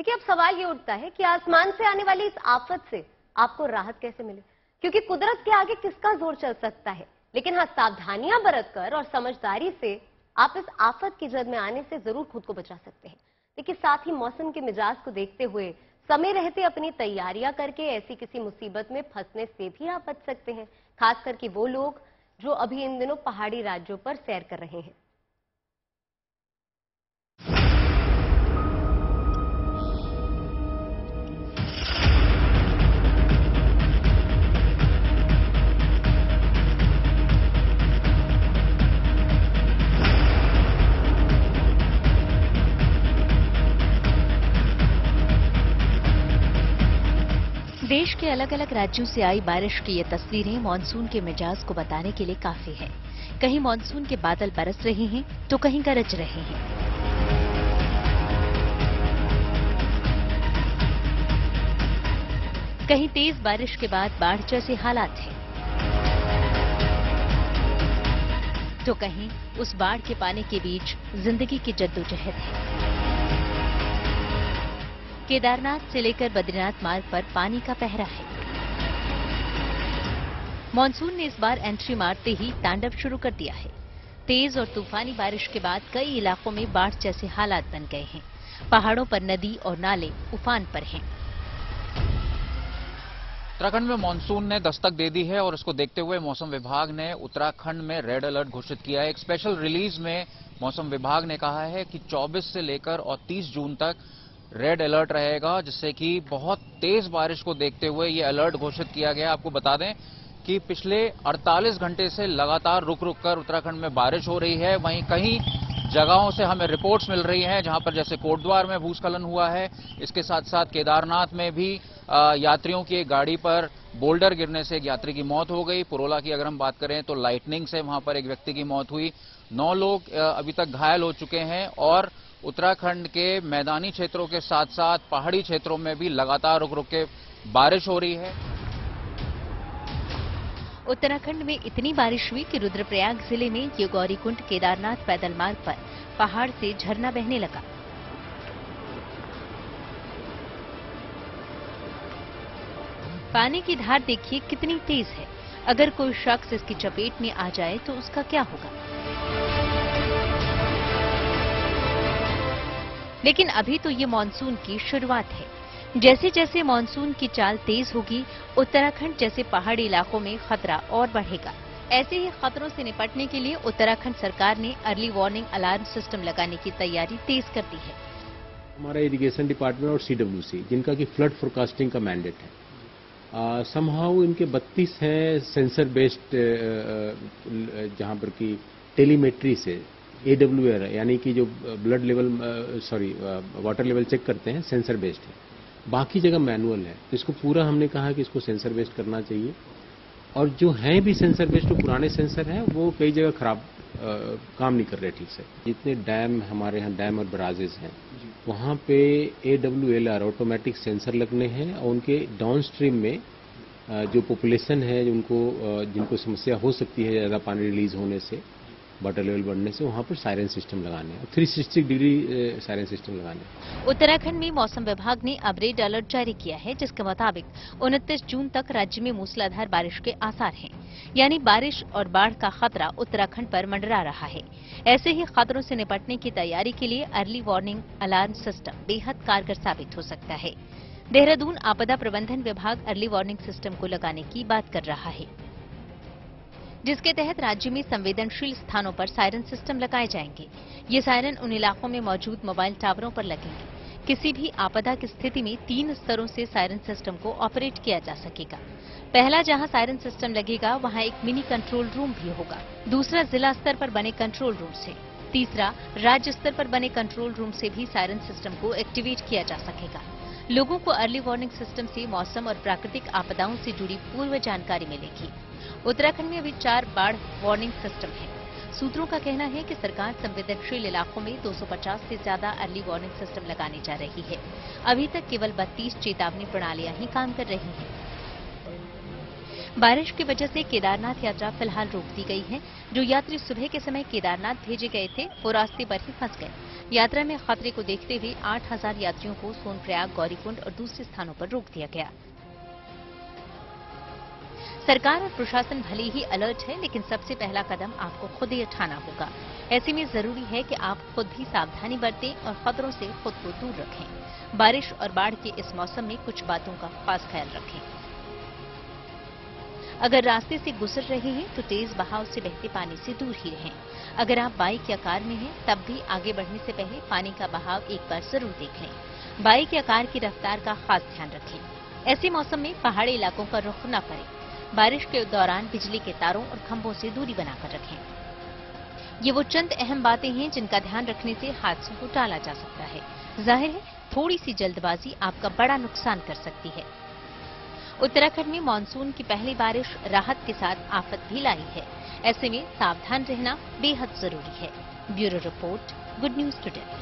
देखिए, अब सवाल ये उठता है कि आसमान से आने वाली इस आफत से आपको राहत कैसे मिले? क्योंकि कुदरत के आगे किसका ज़ोर चल सकता है? लेकिन हाँ सावधानियाँ बरतकर और समझदारी से आप इस आफत की जद में आने से ज़रूर खुद को बचा सकते हैं। लेकिन साथ ही मौसम के मिजाज को देखते हुए समय रहते अपनी तैयारियाँ करके ऐसी किसी मुसीबत में फंसने से भी आप बच सकते हैं खास करके वो लोग जो अभी इन दिनों पहाड़ी राज्यों पर सैर कर रहे हैं। देश के अलग अलग राज्यों से आई बारिश की ये तस्वीरें मानसून के मिजाज को बताने के लिए काफ़ी है। कहीं मानसून के बादल बरस रहे हैं तो कहीं गरज रहे हैं। कहीं तेज बारिश के बाद बाढ़ जैसे हालात हैं। तो कहीं उस बाढ़ के पानी के बीच ज़िंदगी की जद्दोजहद है। केदारनाथ से लेकर बद्रीनाथ मार्ग पर पानी का पहरा है। मानसून ने इस बार एंट्री मारते ही तांडव शुरू कर दिया है। तेज और तूफानी बारिश के बाद कई इलाकों में बाढ़ जैसे हालात बन गए हैं। पहाड़ों पर नदी और नाले उफान पर हैं। उत्तराखंड में मानसून ने दस्तक दे दी है और इसको देखते हुए मौसम विभाग ने उत्तराखंड में रेड अलर्ट घोषित किया है। एक स्पेशल रिलीज़ में मौसम विभाग ने कहा है कि 24 से लेकर और 30 जून तक रेड अलर्ट रहेगा, जिससे कि बहुत तेज बारिश को देखते हुए ये अलर्ट घोषित किया गया। आपको बता दें कि पिछले 48 घंटे से लगातार रुक रुक कर उत्तराखंड में बारिश हो रही है। वहीं कहीं जगहों से हमें रिपोर्ट्स मिल रही हैं, जहाँ पर जैसे कोटद्वार में भूस्खलन हुआ है। इसके साथ साथ केदारनाथ में भी यात्रियों की एक गाड़ी पर बोल्डर गिरने से एक यात्री की मौत हो गई। पुरोला की अगर हम बात करें तो लाइटनिंग से वहाँ पर एक व्यक्ति की मौत हुई। नौ लोग अभी तक घायल हो चुके हैं और उत्तराखंड के मैदानी क्षेत्रों के साथ साथ पहाड़ी क्षेत्रों में भी लगातार रुक रुक के बारिश हो रही है। उत्तराखंड में इतनी बारिश हुई कि रुद्रप्रयाग ज़िले में ये गौरीकुंड केदारनाथ पैदल मार्ग पर पहाड़ से झरना बहने लगा। पानी की धार देखिए कितनी तेज है। अगर कोई शख्स इसकी चपेट में आ जाए तो उसका क्या होगा? लेकिन अभी तो ये मानसून की शुरुआत है। जैसे जैसे मानसून की चाल तेज होगी, उत्तराखंड जैसे पहाड़ी इलाकों में खतरा और बढ़ेगा। ऐसे ही खतरों से निपटने के लिए उत्तराखंड सरकार ने अर्ली वार्निंग अलार्म सिस्टम लगाने की तैयारी तेज कर दी है। हमारा इरिगेशन डिपार्टमेंट और सीडब्ल्यूसी जिनका कि फ्लड फोरकास्टिंग का मैंडेट है समहाउ इनके 32 हैं सेंसर बेस्ड जहाँ पर कि टेलीमेट्री से एडब्ल्यू यानी कि जो blood level sorry water level check करते हैं सेंसर बेस्ड है। बाकी जगह मैनुअल है। तो इसको पूरा हमने कहा कि इसको सेंसर बेस्ड करना चाहिए। और जो हैं भी सेंसर बेस्ड जो पुराने सेंसर हैं वो कई जगह खराब काम नहीं कर रहे ठीक से। जितने डैम हमारे यहाँ डैम और बराजेज हैं वहाँ पे A W L R automatic sensor लगने हैं और उनके डाउन स्ट्रीम में जो पॉपुलेशन है उनको जिनको समस्या हो सकती है ज़्यादा पानी रिलीज़ होने से वाटर लेवल बढ़ने से वहाँ पर सायरन सिस्टम लगाने three sixty degree siren system लगाने उत्तराखंड में मौसम विभाग ने अब रेड अलर्ट जारी किया है, जिसके मुताबिक उनतीस जून तक राज्य में मूसलाधार बारिश के आसार हैं। यानी बारिश और बाढ़ का खतरा उत्तराखंड पर मंडरा रहा है। ऐसे ही खतरों से निपटने की तैयारी के लिए अर्ली वार्निंग अलार्म सिस्टम बेहद कारगर साबित हो सकता है। देहरादून आपदा प्रबंधन विभाग अर्ली वार्निंग सिस्टम को लगाने की बात कर रहा है। जिसके तहत राज्य में संवेदनशील स्थानों पर सायरन सिस्टम लगाए जाएँगे। ये सायरन उन इलाकों में मौजूद मोबाइल टावरों पर लगेंगे। किसी भी आपदा की स्थिति में तीन स्तरों से सायरन सिस्टम को ऑपरेट किया जा सकेगा। पहला जहाँ सायरन सिस्टम लगेगा, वहाँ एक मिनी कंट्रोल रूम भी होगा। दूसरा जिला स्तर पर बने कंट्रोल रूम से तीसरा राज्य स्तर पर बने कंट्रोल रूम से भी सायरन सिस्टम को एक्टिवेट किया जा सकेगा। लोगों को अर्ली वार्निंग सिस्टम से मौसम और प्राकृतिक आपदाओं से जुड़ी पूर्व जानकारी मिलेगी। उत्तराखंड में अभी चार बाढ़ वार्निंग सिस्टम है। सूत्रों का कहना है कि सरकार संवेदनशील इलाकों में 250 से ज़्यादा अर्ली वार्निंग सिस्टम लगाने जा रही है। अभी तक केवल 32 चेतावनी प्रणालियाँ ही काम कर रही हैं। बारिश की वजह से केदारनाथ यात्रा फ़िलहाल रोक दी गई है। जो यात्री सुबह के समय केदारनाथ भेजे गए थे, वो रास्ते पर ही फंस गए। यात्रा में खतरे को देखते हुए 8000 यात्रियों को सोनप्रयाग, गौरीकुंड और दूसरे स्थानों पर रोक दिया गया। सरकार और प्रशासन भले ही अलर्ट है, लेकिन सबसे पहला कदम आपको खुद ही उठाना होगा। ऐसे में ज़रूरी है कि आप खुद भी सावधानी बरतें और खतरों से खुद को दूर रखें। बारिश और बाढ़ के इस मौसम में कुछ बातों का खास ख्याल रखें। अगर रास्ते से गुजर रहे हैं तो तेज बहाव से बहते पानी से दूर ही रहें। अगर आप बाइक या कार में हैं, तब भी आगे बढ़ने से पहले पानी का बहाव एक बार ज़रूर देख लें। बाइक या कार की रफ्तार का खास ध्यान रखें। ऐसे मौसम में पहाड़ी इलाकों का रुख न करें। बारिश के दौरान बिजली के तारों और खंभों से दूरी बनाकर रखें। ये वो चंद अहम बातें हैं जिनका ध्यान रखने से हादसों को टाला जा सकता है। ज़ाहिर है, थोड़ी सी जल्दबाजी आपका बड़ा नुकसान कर सकती है। उत्तराखंड में मानसून की पहली बारिश राहत के साथ आफत भी लाई है। ऐसे में सावधान रहना बेहद ज़रूरी है। Bureau report, good news today.